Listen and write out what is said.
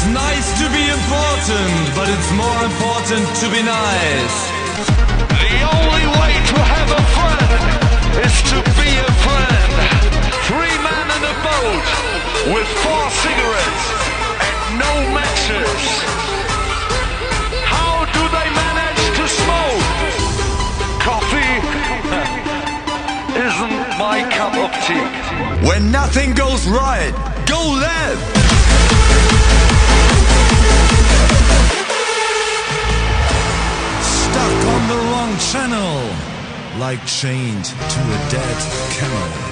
it's nice to be important, but it's more important to be nice. The only way to have a friend is to be a friend. Three men in a boat with four cigarettes and no matches. How do they manage to smoke? Coffee isn't my cup of tea. When nothing goes right, go left! Channel, like chained to a dead camel.